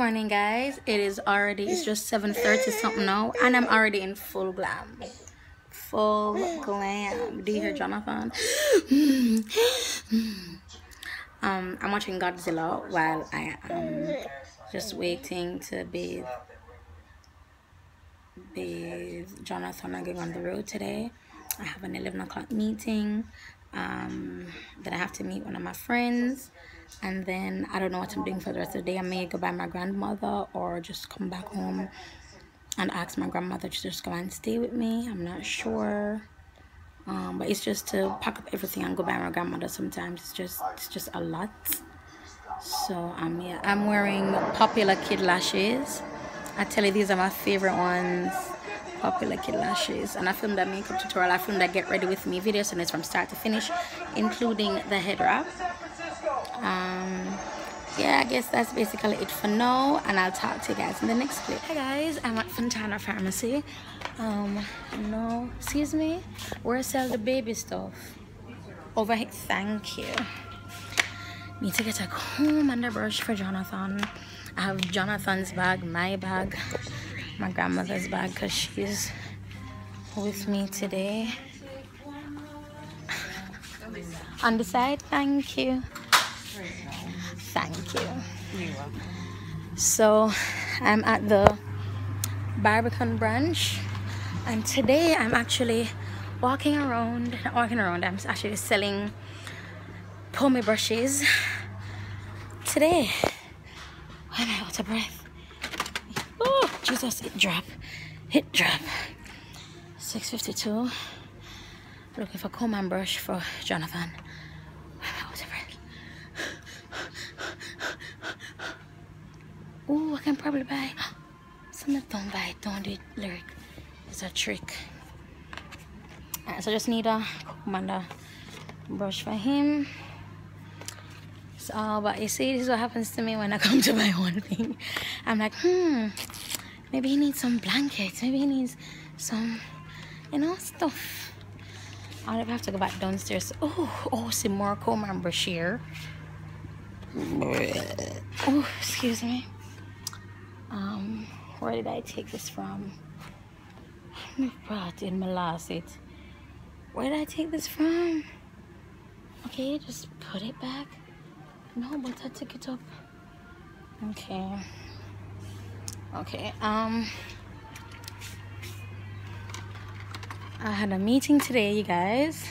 morning guys. It is already it's just 7 30 something now and i'm already in full glam. Full glam. Do you hear jonathan? Um i'm watching godzilla while i am just waiting to bathe bathe jonathan and going on the road today. I have an 11 o'clock meeting um then i have to meet one of my friends and then I don't know what I'm doing for the rest of the day. I may go by my grandmother or just come back home and ask my grandmother to just go and stay with me. I'm not sure. Um, but it's just to pack up everything and go by my grandmother sometimes. It's just it's just a lot. So um yeah, I'm wearing popular kid lashes. I tell you these are my favorite ones. Popular kid lashes. And I filmed a makeup tutorial. I filmed a get ready with me video so it's from start to finish, including the head wrap. Um yeah i guess that's basically it for now and i'll talk to you guys in the next clip. Hey guys i'm at fontana pharmacy. Um no excuse me where sell the baby stuff? Over here. Thank you. Need to get a comb and a brush for jonathan. I have jonathan's bag my bag my grandmother's bag because she's with me today on the side thank you Thank you. So I'm at the Barbican branch and today I'm actually walking around, not walking around, I'm actually selling pomade brushes. Today, why am I out of breath? Jesus, hit drop, hit drop. 6.52, looking for comb and brush for Jonathan. Oh, I can probably buy some don't buy don't do it lyric. It's a trick. So I just need a comb and a brush for him. So, but you see, this is what happens to me when I come to buy one thing. I'm like, hmm, maybe he needs some blankets, maybe he needs some, you know, stuff. I'll have to go back downstairs. Oh, oh, some more comb and here. Oh, excuse me. Um where did i take this from? I brought in my last it where did i take this from? Okay just put it back. No but i took it up. Okay okay um i had a meeting today you guys.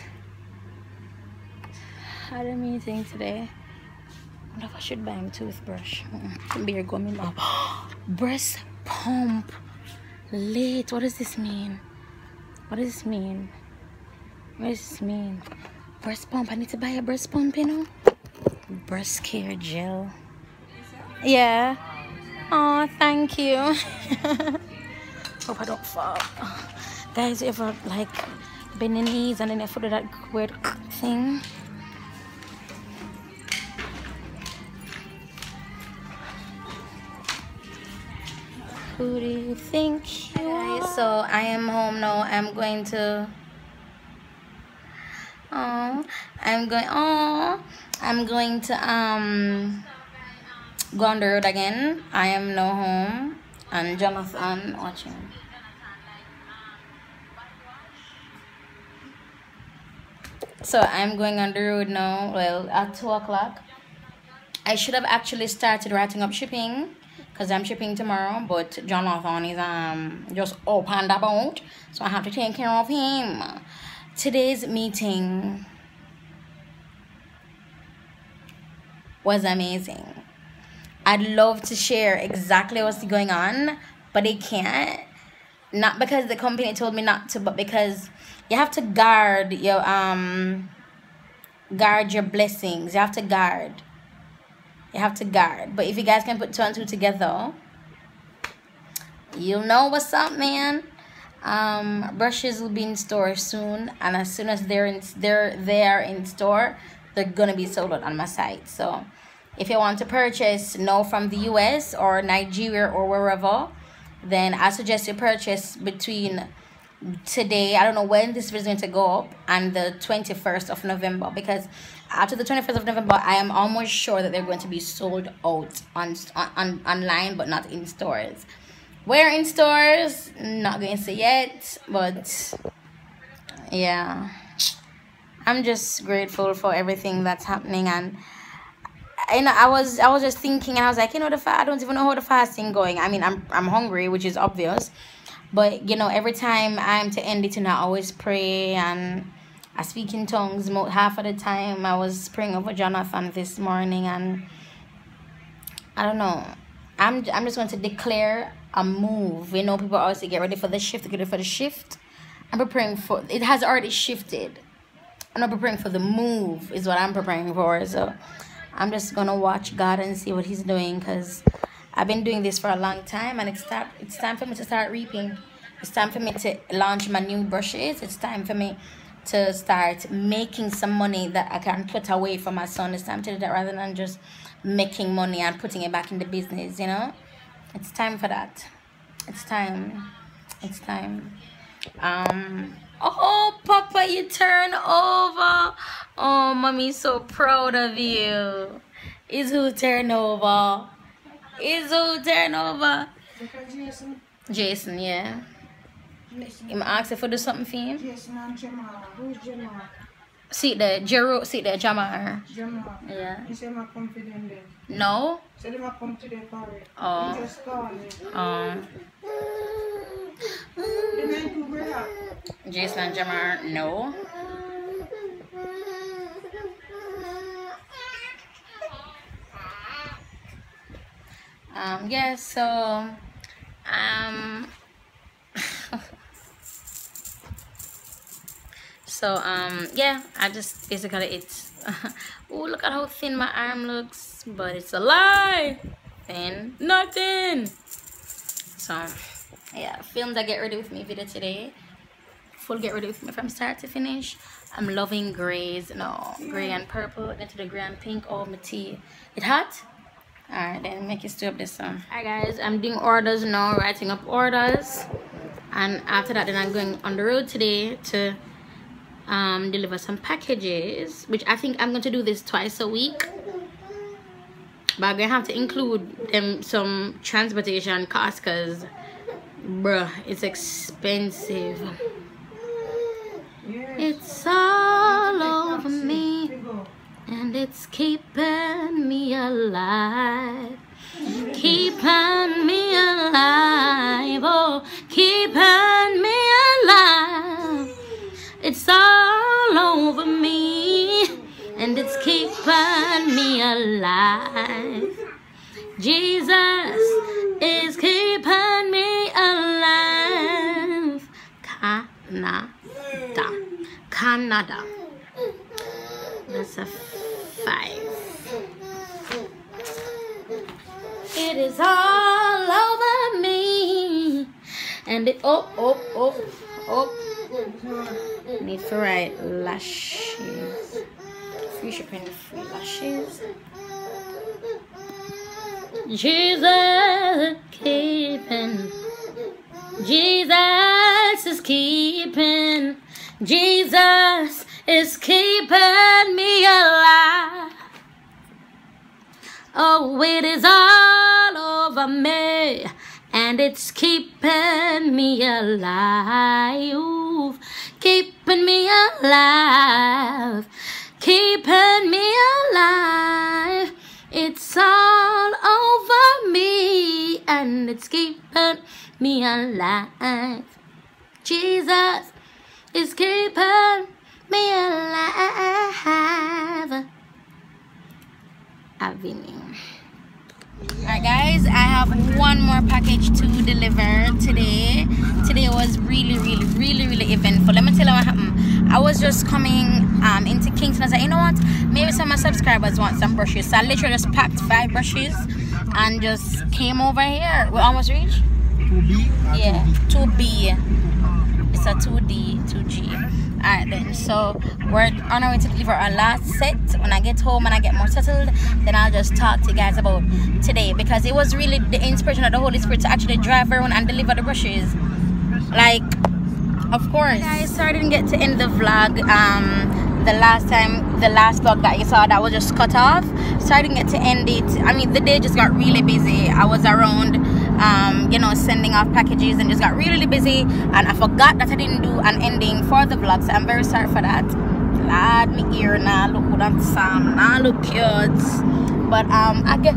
Had a meeting today. I wonder if I should buy him toothbrush. Beer gummy mouth. breast pump. Late what does this mean? What does this mean? What does this mean? Breast pump. I need to buy a breast pump you know? Breast care gel. Yeah oh thank you. Hope i don't fall. Guys ever like bend the knees and then i foot that weird thing? Who do you think you are? so i am home now. I'm going to oh i'm going oh i'm going to um go on the road again i am now home and jonathan watching so i'm going on the road now well at two o'clock i should have actually started writing up shipping because I'm shipping tomorrow. But Jonathan is um just up and about, so I have to take care of him. Today's meeting was amazing. I'd love to share exactly what's going on, but I can't. Not because the company told me not to, but because you have to guard your um guard your blessings. You have to guard you have to guard. But if you guys can put two and two together, you'll know what's up, man. Um, brushes will be in store soon, and as soon as they're in, they're there in store, they're gonna be sold out on my site. So, if you want to purchase no from the U.S. or Nigeria or wherever, then I suggest you purchase between today i don't know when this is going to go up and the 21st of november because after the 21st of november i am almost sure that they're going to be sold out on, on online but not in stores where in stores not going to say yet but yeah i'm just grateful for everything that's happening and you know, I was I was just thinking, and I was like, you know, the. I don't even know how the fasting going. I mean, I'm I'm hungry, which is obvious, but you know, every time I'm to end it, and I always pray and I speak in tongues. Half of the time, I was praying over Jonathan this morning, and I don't know. I'm I'm just going to declare a move. You know, people always get ready for the shift, get ready for the shift. I'm preparing for it has already shifted. I'm not preparing for the move is what I'm preparing for. So I'm just gonna watch God and see what He's doing because I've been doing this for a long time and it's time it's time for me to start reaping. It's time for me to launch my new brushes. It's time for me to start making some money that I can put away for my son. It's time to do that rather than just making money and putting it back in the business, you know? It's time for that. It's time. It's time. Um Oh, Papa, you turn over. Oh, Mommy's so proud of you. Is who turn over? Is who turn over? Jason. Jason, yeah. Jason. I'm asking for do something for him. Jason and Jamal. Who's Jamal? See the Jero, see the Jamal. Jamal. Yeah. He said my confident then. No. Said him come to the party. Oh. He just called me. Oh. Jason and no. Um, yeah, so, um, so, um, yeah, I just basically, it's, oh, look at how thin my arm looks, but it's a lie, thin, nothing, so, yeah, filmed I Get Ready With Me video today, full Get Ready With Me from start to finish, I'm loving grays, no, gray and purple, into the gray and pink, oh, my tea, it hot? Alright, then make it up this one. Alright guys, I'm doing orders now, writing up orders. And after that, then I'm going on the road today to um, deliver some packages. Which I think I'm going to do this twice a week. But I'm to have to include them some transportation costs because, bruh, it's expensive. It's all over me and it's keeping me alive. Keeping me alive oh keeping me alive. It's all over me and it's keeping me alive. Jesus canada that's a five. It is all over me. And it, oh, oh, oh, oh. Need to write lashes. Free shipping, free lashes. Jesus keeping. Jesus is keeping. Jesus is keeping me alive. Oh, it is all over me, and it's keeping me alive. Keeping me alive. Keeping me alive. It's all over me, and it's keeping me alive. Jesus is keeping me alive. Avenue. Alright guys, I have one more package to deliver today. Today was really, really, really, really eventful. Let me tell you what happened. I was just coming um, into Kingston. I was like, you know what? Maybe some of my subscribers want some brushes. So I literally just packed five brushes and just came over here. We almost reached? 2B? Yeah, 2B. A 2D, 2G all right then so we're on our way to deliver our last set when i get home and i get more settled then i'll just talk to you guys about today because it was really the inspiration of the holy spirit to actually drive around and deliver the brushes like Of course. Guys, sorry I didn't get to end the vlog. Um, the last time, the last vlog that you saw, that was just cut off. So I didn't get to end it. I mean, the day just got really busy. I was around, um, you know, sending off packages and just got really, really busy. And I forgot that I didn't do an ending for the vlog. So I'm very sorry for that. Glad me ear now look good and sound now look cute. But um, I get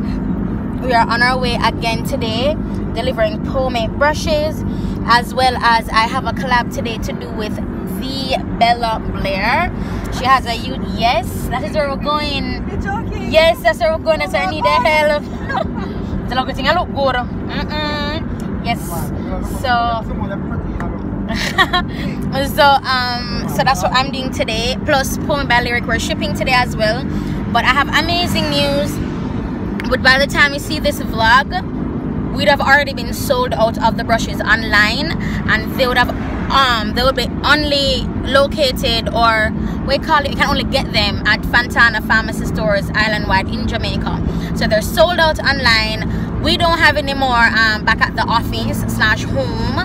we are on our way again today delivering pomade brushes as well as I have a collab today to do with the Bella Blair she has a youth yes that is where we're going yes that's where we're going that's where I need the help I look good mm -mm. yes. So so um so that's what I'm doing today. Plus Pomade by Lyric we're shipping today as well. But I have amazing news. But by the time you see this vlog we'd have already been sold out of the brushes online and they would have um they would be only located or we call it you can only get them at Fontana pharmacy stores island wide in Jamaica so they're sold out online we don't have any more um, back at the office slash home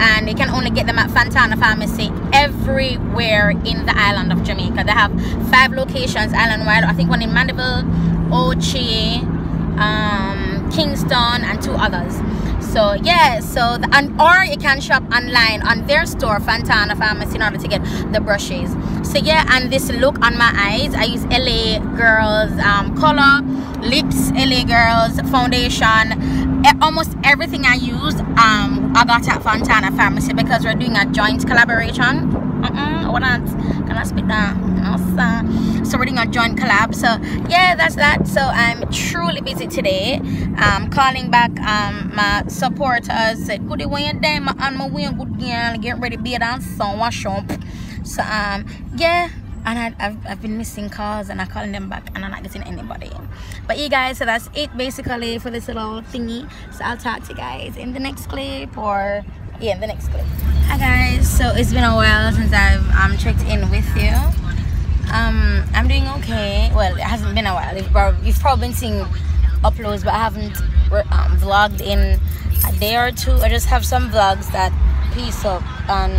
and you can only get them at Fontana Pharmacy everywhere in the island of Jamaica. They have five locations island wide. I think one in Mandeville, Ochi, um, Kingston, and two others. So yeah, so the, and or you can shop online on their store, Fontana Pharmacy, in order to get the brushes. So yeah, and this look on my eyes, I use LA Girls um, color, lips, LA Girls foundation. Almost everything I use, um, I got at Fontana Pharmacy because we're doing a joint collaboration. Uh-uh, what not? Can I spit? No, sir. So we're doing a joint collab. So yeah, that's that. So I'm truly busy today. I'm calling back um my supporters. Said, "Good when there, my on my way, good girl. Get ready, to be on some wash up." So um yeah and I, have I've been missing calls and I'm calling them back and I'm not getting anybody but you guys so that's it basically for this little thingy so I'll talk to you guys in the next clip or yeah the next clip hi guys so it's been a while since I've um checked in with you um I'm doing okay well it hasn't been a while you've probably, you've probably been seeing uploads but I haven't um, vlogged in a day or two I just have some vlogs that piece up and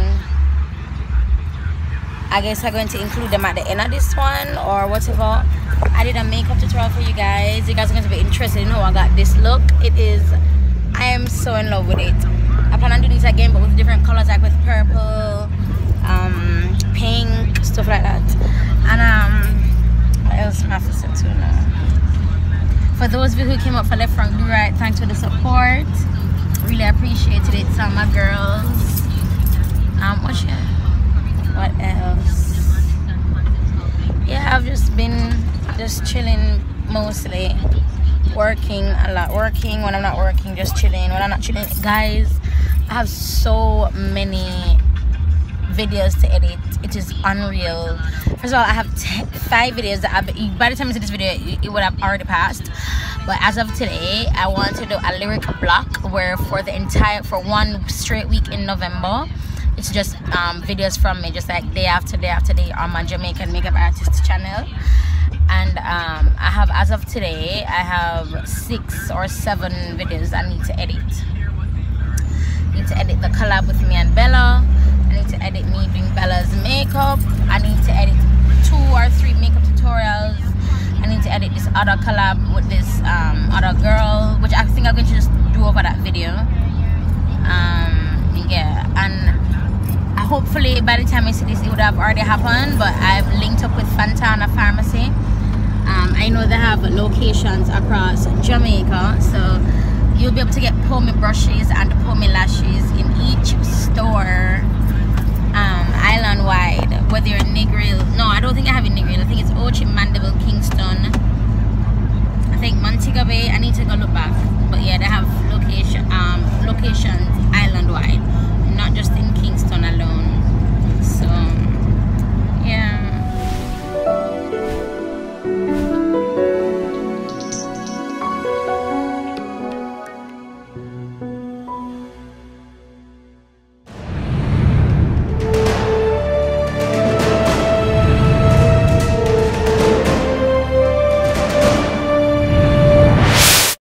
I guess I'm going to include them at the end of this one or whatever. I did a makeup tutorial for you guys. You guys are going to be interested in how I got this look. It is, I am so in love with it. Plan on doing this again but with different colors like with purple, um, pink, stuff like that. And um, what else to say now? For those of you who came up for left front do right, thanks for the support. Really appreciated it. Of my girls. Um, your what else yeah i've just been just chilling mostly working a lot working when i'm not working just chilling when i'm not chilling guys i have so many videos to edit. It is unreal. First of all i have five videos that I've, by the time see this video it, it would have already passed. But as of today i want to do a lyric block where for the entire for one straight week in november it's just um, videos from me just like day after day after day on my Jamaican makeup artist channel. And um, I have as of today I have six or seven videos I need to edit need to edit the collab with me and Bella. I need to edit me doing Bella's makeup. I need to edit two or three makeup tutorials. I need to edit this other collab with this um, other girl which I think I'm going to just do over that video. Um, yeah and hopefully by the time you see this it would have already happened but I've linked up with Fontana Pharmacy. Um, I know they have locations across Jamaica so you'll be able to get pommy brushes and pommy lashes in each store um, island wide whether you're in Negril no I don't think I have in Negril I think it's Ochim, Mandeville, Kingston I think Montego Bay I need to go look back but yeah they have location um, location